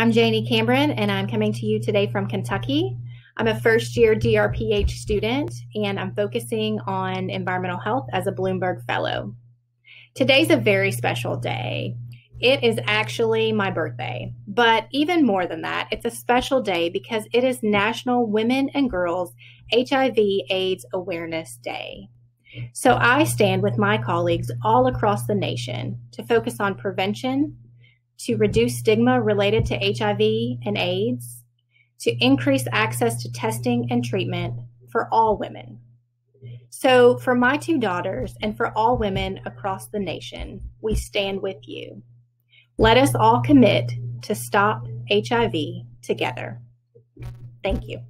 I'm Janie Cambron, and I'm coming to you today from Kentucky. I'm a first year DRPH student, and I'm focusing on environmental health as a Bloomberg Fellow. Today's a very special day. It is actually my birthday, but even more than that, it's a special day because it is National Women and Girls HIV AIDS Awareness Day. So I stand with my colleagues all across the nation to focus on prevention, to reduce stigma related to HIV and AIDS, to increase access to testing and treatment for all women. So, for my two daughters and for all women across the nation, we stand with you. Let us all commit to stop HIV together. Thank you.